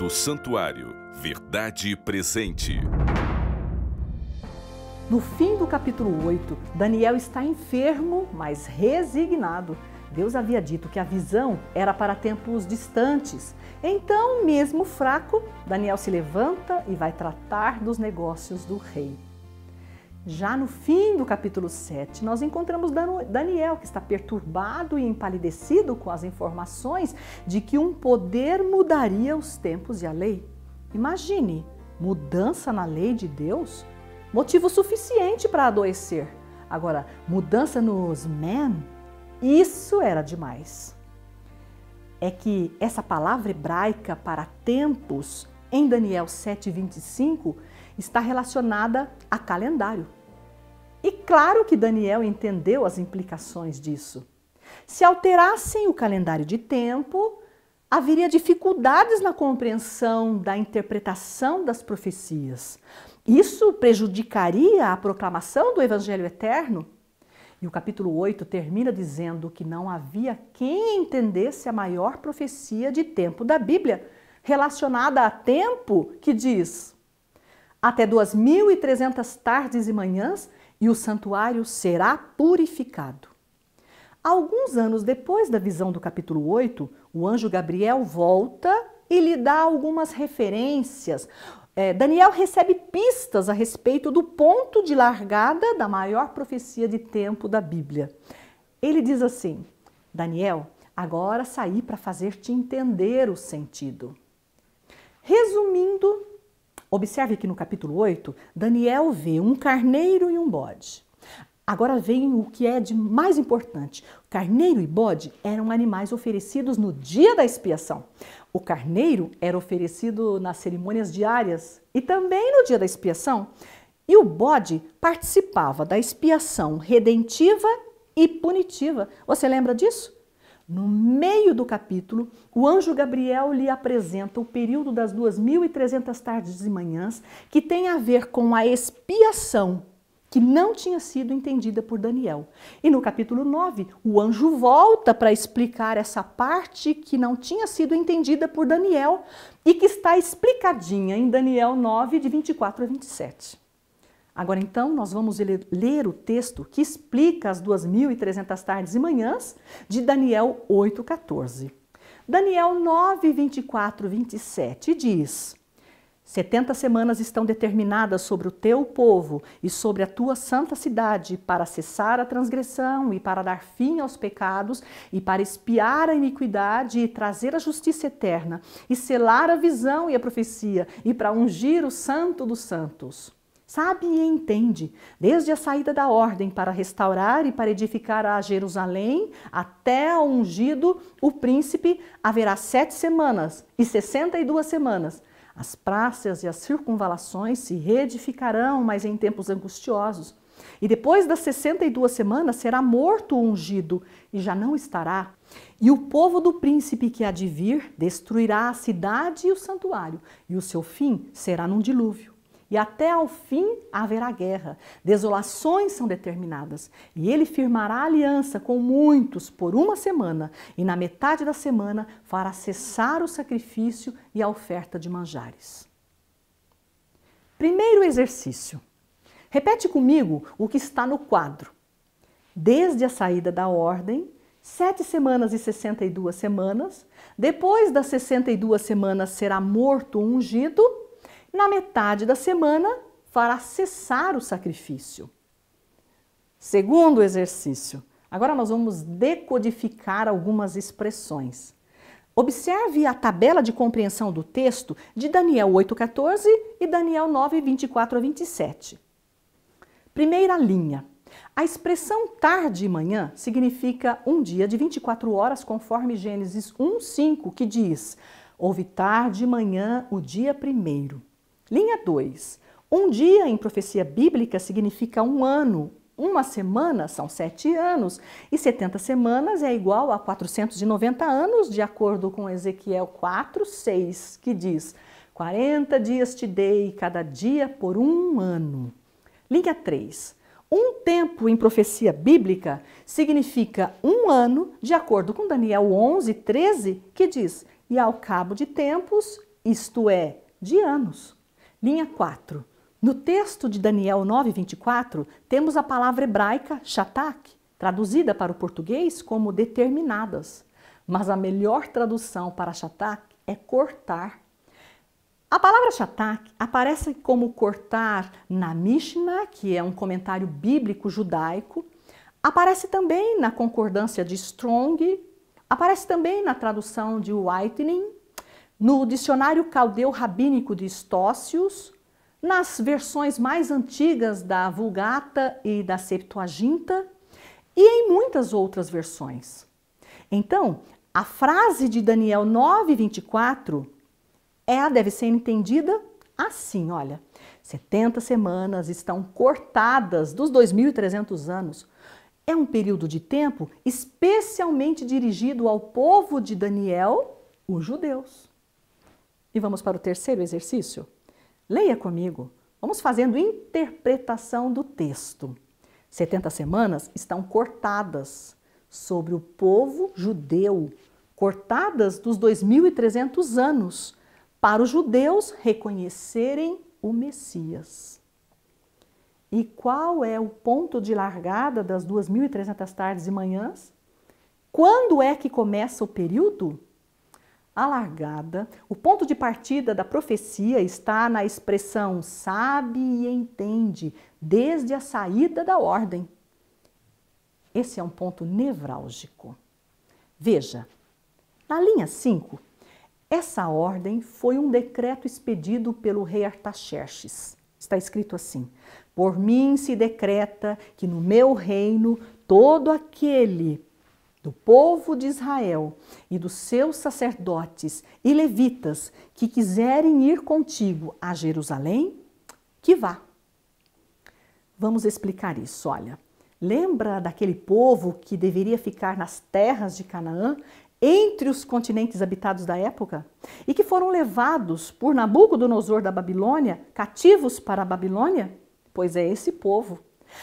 Do Santuário. Verdade presente. No fim do capítulo 8, Daniel está enfermo, mas resignado. Deus havia dito que a visão era para tempos distantes. Então, mesmo fraco, Daniel se levanta e vai tratar dos negócios do rei. Já no fim do capítulo 7, nós encontramos Daniel, que está perturbado e empalidecido com as informações de que um poder mudaria os tempos e a lei. Imagine, mudança na lei de Deus? Motivo suficiente para adoecer. Agora, mudança nos men? Isso era demais. É que essa palavra hebraica para tempos, em Daniel 7,25, está relacionada a calendário. E claro que Daniel entendeu as implicações disso. Se alterassem o calendário de tempo, haveria dificuldades na compreensão da interpretação das profecias. Isso prejudicaria a proclamação do Evangelho eterno. E o capítulo 8 termina dizendo que não havia quem entendesse a maior profecia de tempo da Bíblia, relacionada a tempo que diz: Até 2.300 tardes e manhãs e o santuário será purificado. Alguns anos depois da visão do capítulo 8, o anjo Gabriel volta e lhe dá algumas referências. É, Daniel recebe pistas a respeito do ponto de largada da maior profecia de tempo da Bíblia. Ele diz assim: Daniel, agora saí para fazer-te entender o sentido. Resumindo, Observe que no capítulo 8, Daniel vê um carneiro e um bode. Agora vem o que é de mais importante. Carneiro e bode eram animais oferecidos no dia da expiação. O carneiro era oferecido nas cerimônias diárias e também no dia da expiação. E o bode participava da expiação redentiva e punitiva. Você lembra disso? No meio do capítulo, o anjo Gabriel lhe apresenta o período das 2.300 tardes e manhãs, que tem a ver com a expiação que não tinha sido entendida por Daniel. E no capítulo 9, o anjo volta para explicar essa parte que não tinha sido entendida por Daniel e que está explicadinha em Daniel 9, de 24 a 27. Agora então nós vamos ler o texto que explica as 2.300 tardes e manhãs de Daniel 8,14. Daniel 9, 24, 27 diz: Setenta semanas estão determinadas sobre o teu povo e sobre a tua santa cidade para cessar a transgressão e para dar fim aos pecados e para espiar a iniquidade e trazer a justiça eterna e selar a visão e a profecia e para ungir o santo dos santos sabe e entende, desde a saída da ordem para restaurar e para edificar a Jerusalém até ao ungido, o príncipe, haverá sete semanas e sessenta e duas semanas. As praças e as circunvalações se reedificarão, mas em tempos angustiosos. E depois das sessenta e duas semanas será morto o ungido, e já não estará. E o povo do príncipe que há de vir destruirá a cidade e o santuário, e o seu fim será num dilúvio e até ao fim haverá guerra. Desolações são determinadas, e ele firmará aliança com muitos por uma semana, e na metade da semana fará cessar o sacrifício e a oferta de manjares. Primeiro exercício. Repete comigo o que está no quadro. Desde a saída da ordem, sete semanas e sessenta e duas semanas. Depois das sessenta e duas semanas será morto ungido na metade da semana, fará cessar o sacrifício. Segundo exercício. Agora nós vamos decodificar algumas expressões. Observe a tabela de compreensão do texto de Daniel 8,14 e Daniel 9, 24 a 27. Primeira linha. A expressão tarde e manhã significa um dia de 24 horas, conforme Gênesis 1,5, que diz: Houve tarde e manhã o dia primeiro. Linha 2. Um dia em profecia bíblica significa um ano. Uma semana são sete anos e 70 semanas é igual a 490 anos, de acordo com Ezequiel 4, 6, que diz: 40 dias te dei, cada dia por um ano. Linha 3. Um tempo em profecia bíblica significa um ano, de acordo com Daniel 11, 13, que diz: e ao cabo de tempos, isto é, de anos. Linha 4. No texto de Daniel 9:24, temos a palavra hebraica shatak, traduzida para o português como determinadas. Mas a melhor tradução para shatak é cortar. A palavra shatak aparece como cortar na Mishnah, que é um comentário bíblico judaico, aparece também na concordância de Strong, aparece também na tradução de Whitening, no dicionário caldeu rabínico de Estócios, nas versões mais antigas da Vulgata e da Septuaginta e em muitas outras versões. Então, a frase de Daniel 9:24 é, deve ser entendida assim, olha. 70 semanas estão cortadas dos 2.300 anos. É um período de tempo especialmente dirigido ao povo de Daniel, os judeus. E vamos para o terceiro exercício? Leia comigo. Vamos fazendo interpretação do texto. 70 semanas estão cortadas sobre o povo judeu, cortadas dos 2.300 anos, para os judeus reconhecerem o Messias. E qual é o ponto de largada das 2.300 tardes e manhãs? Quando é que começa o período? A largada, o ponto de partida da profecia está na expressão sabe e entende, desde a saída da ordem. Esse é um ponto nevrálgico. Veja, na linha 5, essa ordem foi um decreto expedido pelo rei Artaxerxes. Está escrito assim: Por mim se decreta que no meu reino todo aquele do povo de Israel e dos seus sacerdotes e levitas que quiserem ir contigo a Jerusalém, que vá. Vamos explicar isso, olha. Lembra daquele povo que deveria ficar nas terras de Canaã entre os continentes habitados da época e que foram levados por Nabucodonosor da Babilônia, cativos para a Babilônia? Pois é esse povo.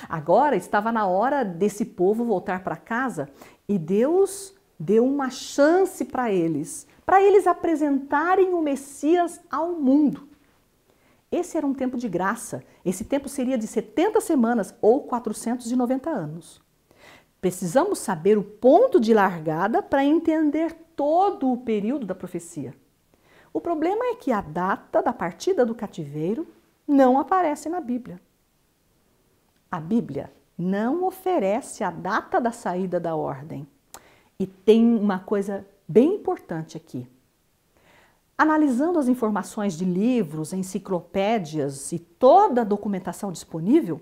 Agora estava na hora desse povo voltar para casa e Deus deu uma chance para eles, para eles apresentarem o Messias ao mundo. Esse era um tempo de graça. Esse tempo seria de 70 semanas ou 490 anos. Precisamos saber o ponto de largada para entender todo o período da profecia. O problema é que a data da partida do cativeiro não aparece na Bíblia. A Bíblia não oferece a data da saída da ordem. E tem uma coisa bem importante aqui. Analisando as informações de livros, enciclopédias e toda a documentação disponível,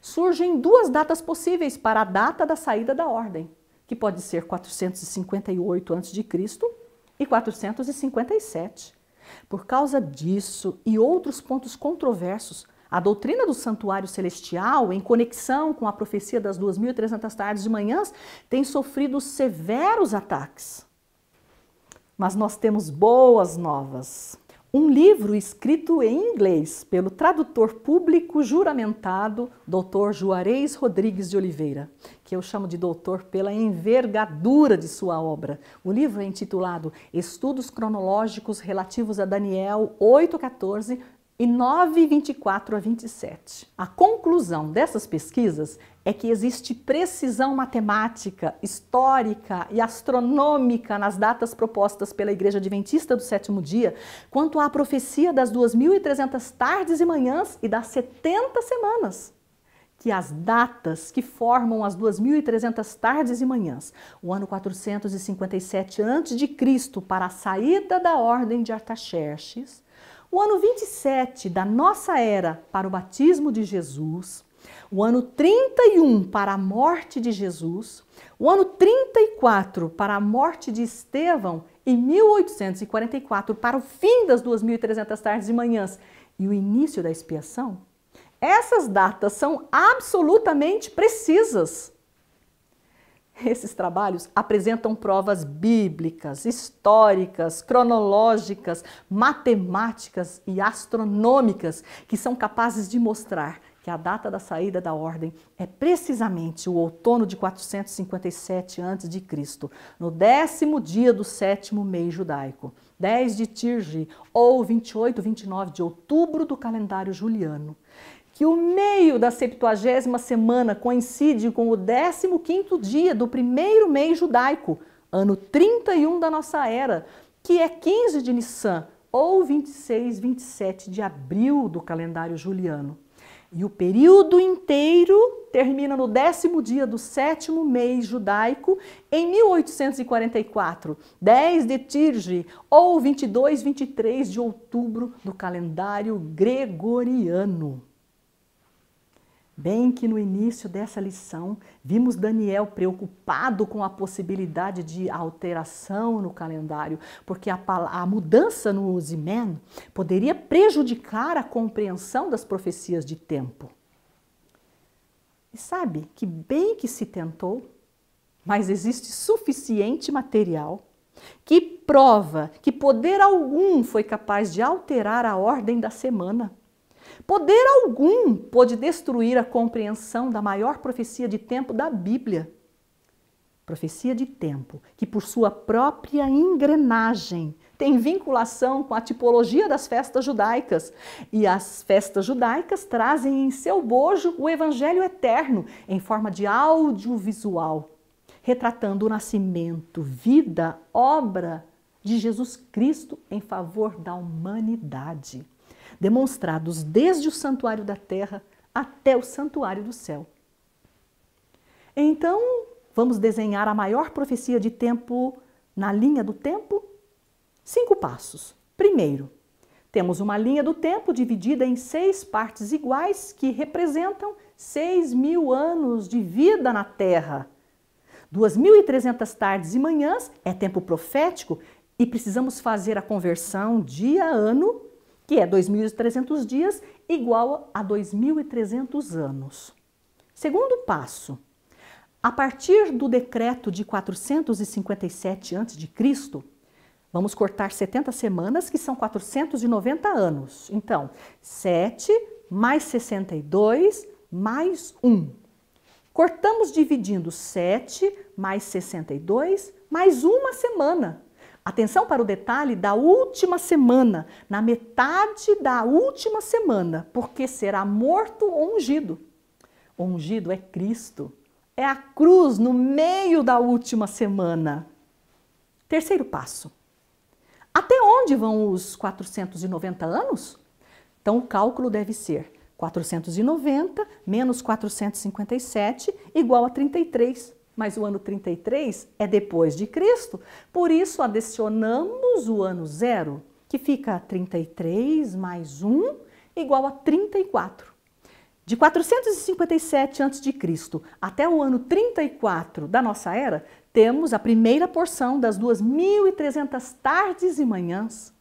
surgem duas datas possíveis para a data da saída da ordem, que pode ser 458 a.C. e 457. Por causa disso e outros pontos controversos, a doutrina do santuário celestial, em conexão com a profecia das 2.300 tardes e manhãs, tem sofrido severos ataques. Mas nós temos boas novas um livro escrito em inglês pelo tradutor público juramentado Dr. Juarez Rodrigues de Oliveira, que eu chamo de doutor pela envergadura de sua obra. O livro é intitulado Estudos Cronológicos Relativos a Daniel 814 e 924 a 27. A conclusão dessas pesquisas é que existe precisão matemática, histórica e astronômica nas datas propostas pela Igreja Adventista do Sétimo Dia quanto à profecia das 2.300 tardes e manhãs e das 70 semanas. Que as datas que formam as 2.300 tardes e manhãs, o ano 457 a.C., para a saída da ordem de Artaxerxes, o ano 27 da nossa era para o batismo de Jesus, o ano 31 para a morte de Jesus, o ano 34 para a morte de Estevão e 1844 para o fim das 2.300 tardes e manhãs e o início da expiação, essas datas são absolutamente precisas. Esses trabalhos apresentam provas bíblicas, históricas, cronológicas, matemáticas e astronômicas que são capazes de mostrar que a data da saída da ordem é precisamente o outono de 457 a.C., no décimo dia do sétimo mês judaico, 10 de Tirgi, ou 28, 29 de outubro do calendário juliano. Que o meio da septuagésima semana coincide com o 15º dia do primeiro mês judaico, ano 31 da nossa era, que é 15 de Nissan, ou 26, 27 de abril do calendário juliano. E o período inteiro termina no décimo dia do sétimo mês judaico, em 1844, 10 de Tirge, ou 22, 23 de outubro do calendário gregoriano. Bem que no início dessa lição vimos Daniel preocupado com a possibilidade de alteração no calendário, porque a, a mudança no Zimen poderia prejudicar a compreensão das profecias de tempo. E sabe que bem que se tentou, mas existe suficiente material que prova que poder algum foi capaz de alterar a ordem da semana. Poder algum pôde destruir a compreensão da maior profecia de tempo da Bíblia. Profecia de tempo, que por sua própria engrenagem tem vinculação com a tipologia das festas judaicas. E as festas judaicas trazem em seu bojo o Evangelho eterno, em forma de audiovisual, retratando o nascimento, vida, obra de Jesus Cristo em favor da humanidade demonstrados desde o santuário da terra até o santuário do céu. Então, vamos desenhar a maior profecia de tempo na linha do tempo? Cinco passos. Primeiro, temos uma linha do tempo dividida em seis partes iguais que representam seis mil anos de vida na Terra. 2.300 tardes e manhãs é tempo profético e precisamos fazer a conversão dia a ano que é 2.300 dias igual a 2.300 anos. Segundo passo, a partir do decreto de 457 a.C., vamos cortar 70 semanas, que são 490 anos. Então, 7 mais 62 mais 1. Cortamos dividindo 7 mais 62 mais uma semana. Atenção para o detalhe da última semana, na metade da última semana, porque será morto ou ungido. O ungido é Cristo. É a cruz no meio da última semana. Terceiro passo. Até onde vão os 490 anos? Então o cálculo deve ser 490 menos 457 igual a 33 mas o ano 33 é depois de Cristo, por isso adicionamos o ano zero, que fica 33 mais 1 igual a 34. De 457 a.C. até o ano 34 da nossa era, temos a primeira porção das 2.300 tardes e manhãs.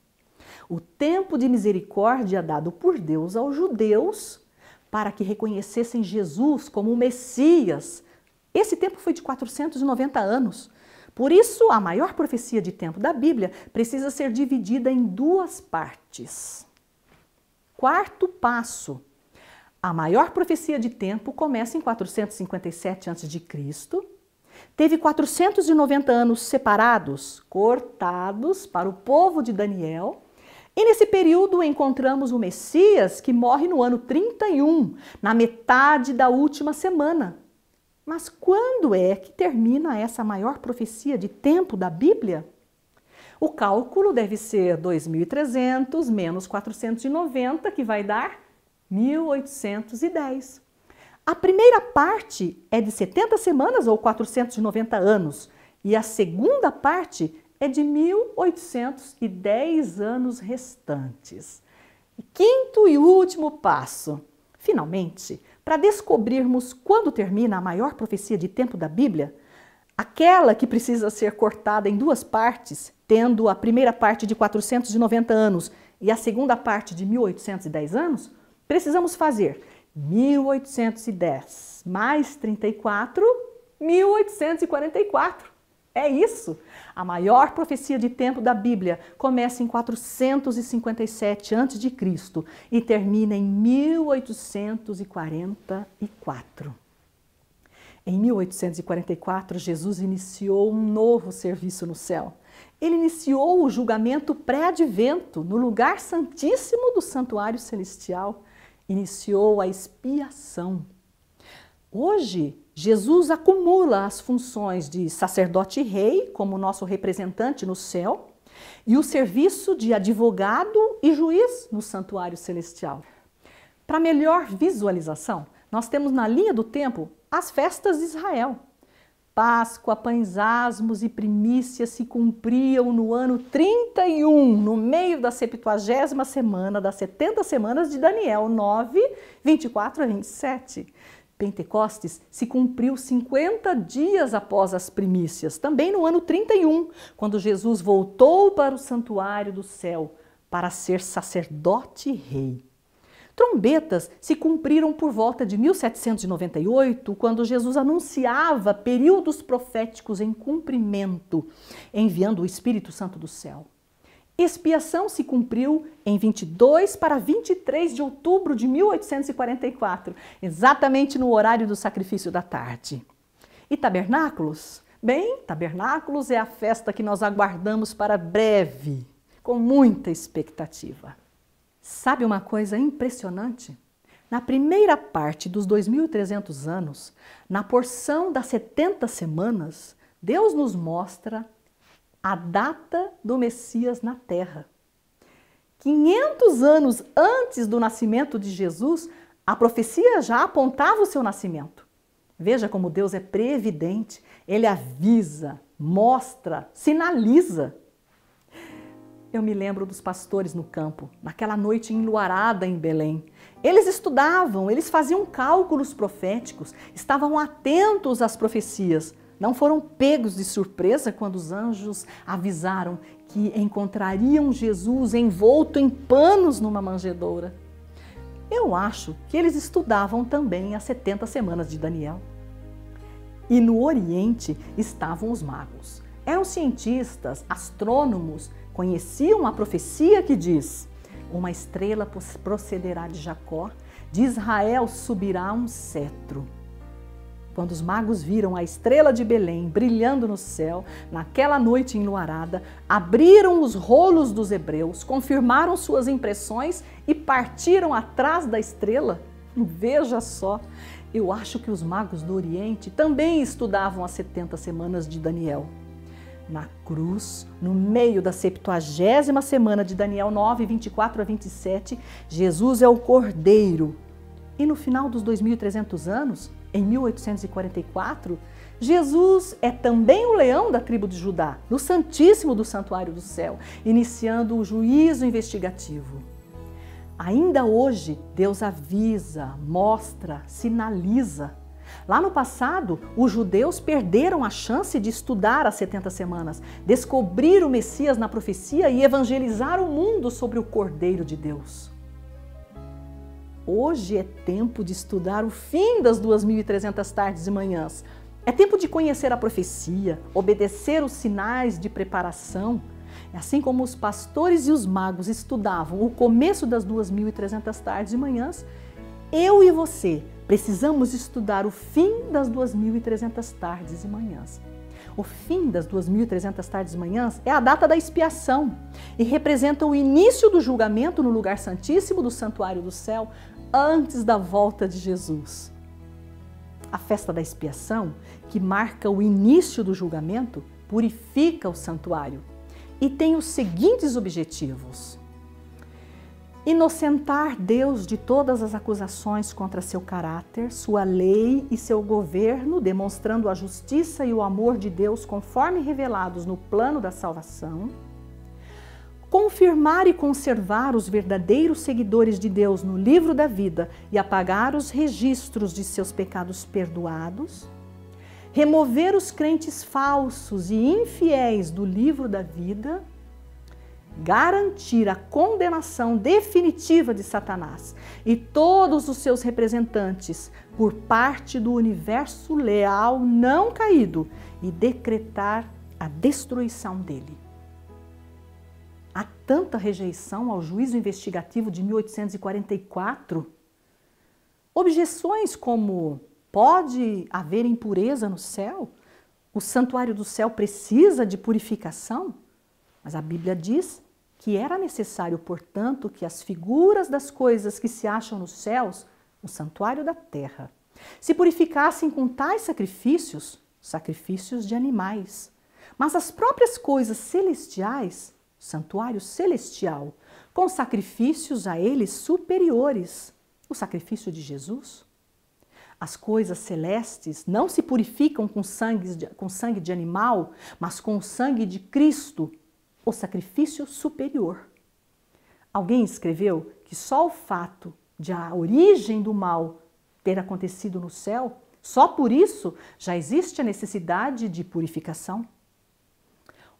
O tempo de misericórdia dado por Deus aos judeus para que reconhecessem Jesus como o Messias, esse tempo foi de 490 anos. Por isso, a maior profecia de tempo da Bíblia precisa ser dividida em duas partes. Quarto passo. A maior profecia de tempo começa em 457 a.C. Teve 490 anos separados, cortados para o povo de Daniel. E nesse período encontramos o Messias que morre no ano 31, na metade da última semana. Mas quando é que termina essa maior profecia de tempo da Bíblia? O cálculo deve ser 2.300 menos 490, que vai dar 1810. A primeira parte é de 70 semanas ou 490 anos, e a segunda parte é de 1810 anos restantes. Quinto e último passo. Finalmente, para descobrirmos quando termina a maior profecia de tempo da Bíblia, aquela que precisa ser cortada em duas partes, tendo a primeira parte de 490 anos e a segunda parte de 1810 anos, precisamos fazer 1810 mais 34, 1844. É isso! A maior profecia de tempo da Bíblia começa em 457 a.C. e termina em 1844. Em 1844, Jesus iniciou um novo serviço no céu. Ele iniciou o julgamento pré-advento no lugar santíssimo do santuário celestial. Iniciou a expiação. Hoje, Jesus acumula as funções de sacerdote e rei, como nosso representante no céu, e o serviço de advogado e juiz no santuário celestial. Para melhor visualização, nós temos na linha do tempo as festas de Israel. Páscoa, pães asmos e primícias se cumpriam no ano 31, no meio da 70 semana, das 70 semanas de Daniel 9, 24 a 27. Pentecostes se cumpriu 50 dias após as primícias, também no ano 31, quando Jesus voltou para o santuário do céu para ser sacerdote e rei. Trombetas se cumpriram por volta de 1798, quando Jesus anunciava períodos proféticos em cumprimento, enviando o Espírito Santo do céu. Expiação se cumpriu em 22 para 23 de outubro de 1844, exatamente no horário do sacrifício da tarde. E tabernáculos? Bem, tabernáculos é a festa que nós aguardamos para breve, com muita expectativa. Sabe uma coisa impressionante? Na primeira parte dos 2.300 anos, na porção das 70 semanas, Deus nos mostra a data do Messias na Terra. 500 anos antes do nascimento de Jesus, a profecia já apontava o seu nascimento. Veja como Deus é previdente, ele avisa, mostra, sinaliza eu me lembro dos pastores no campo, naquela noite enluarada em Belém. Eles estudavam, eles faziam cálculos proféticos, estavam atentos às profecias. Não foram pegos de surpresa quando os anjos avisaram que encontrariam Jesus envolto em panos numa manjedoura. Eu acho que eles estudavam também as 70 semanas de Daniel. E no Oriente estavam os magos. Eram cientistas, astrônomos conheciam a profecia que diz: Uma estrela procederá de Jacó, de Israel subirá um cetro. Quando os magos viram a estrela de Belém brilhando no céu, naquela noite enluarada, abriram os rolos dos hebreus, confirmaram suas impressões e partiram atrás da estrela. Veja só, eu acho que os magos do Oriente também estudavam as 70 semanas de Daniel. Na cruz, no meio da septuagésima semana de Daniel 9, 24 a 27, Jesus é o Cordeiro. E no final dos 2.300 anos, em 1844, Jesus é também o leão da tribo de Judá, no Santíssimo do Santuário do Céu, iniciando o juízo investigativo. Ainda hoje, Deus avisa, mostra, sinaliza Lá no passado, os judeus perderam a chance de estudar as 70 semanas, descobrir o Messias na profecia e evangelizar o mundo sobre o Cordeiro de Deus. Hoje é tempo de estudar o fim das 2.300 tardes e manhãs. É tempo de conhecer a profecia, obedecer os sinais de preparação. Assim como os pastores e os magos estudavam o começo das 2.300 tardes e manhãs, eu e você Precisamos estudar o fim das 2.300 tardes e manhãs. O fim das 2.300 tardes e manhãs é a data da expiação e representa o início do julgamento no lugar santíssimo do santuário do céu antes da volta de Jesus. A festa da expiação, que marca o início do julgamento, purifica o santuário e tem os seguintes objetivos: inocentar Deus de todas as acusações contra seu caráter, sua lei e seu governo, demonstrando a justiça e o amor de Deus conforme revelados no plano da salvação. Confirmar e conservar os verdadeiros seguidores de Deus no livro da vida e apagar os registros de seus pecados perdoados. Remover os crentes falsos e infiéis do livro da vida garantir a condenação definitiva de Satanás e todos os seus representantes por parte do universo leal não caído e decretar a destruição dele. Há tanta rejeição ao juízo investigativo de 1844. Objeções como pode haver impureza no céu? O santuário do céu precisa de purificação? Mas a Bíblia diz que era necessário, portanto, que as figuras das coisas que se acham nos céus, o santuário da terra, se purificassem com tais sacrifícios, sacrifícios de animais. Mas as próprias coisas celestiais, santuário celestial, com sacrifícios a eles superiores, o sacrifício de Jesus. As coisas celestes não se purificam com sangue, de, com sangue de animal, mas com o sangue de Cristo, o sacrifício superior. Alguém escreveu que só o fato de a origem do mal ter acontecido no céu, só por isso já existe a necessidade de purificação.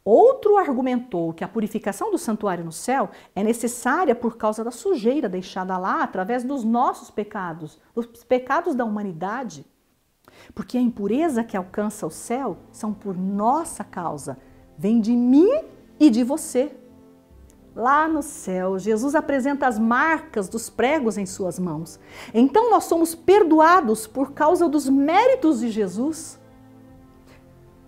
Outro argumentou que a purificação do santuário no céu é necessária por causa da sujeira deixada lá através dos nossos pecados, dos pecados da humanidade. Porque a impureza que alcança o céu são por nossa causa, vem de mim e de você. Lá no céu, Jesus apresenta as marcas dos pregos em suas mãos. Então nós somos perdoados por causa dos méritos de Jesus.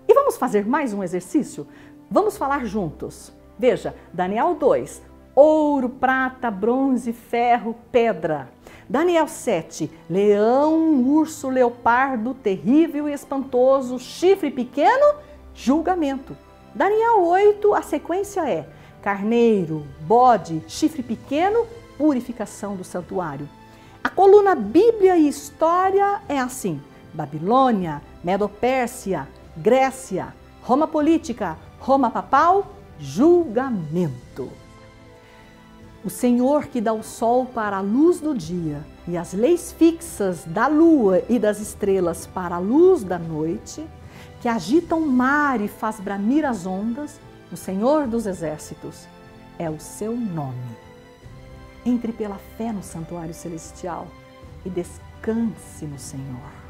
E vamos fazer mais um exercício? Vamos falar juntos. Veja, Daniel 2, ouro, prata, bronze, ferro, pedra. Daniel 7, leão, urso, leopardo, terrível e espantoso, chifre pequeno, julgamento. Daniel 8, a sequência é carneiro, bode, chifre pequeno, purificação do santuário. A coluna Bíblia e História é assim: Babilônia, Medo-Pérsia, Grécia, Roma política, Roma papal, julgamento. O Senhor que dá o sol para a luz do dia e as leis fixas da lua e das estrelas para a luz da noite, que agita o mar e faz bramir as ondas, o Senhor dos Exércitos é o seu nome. Entre pela fé no santuário celestial e descanse no Senhor.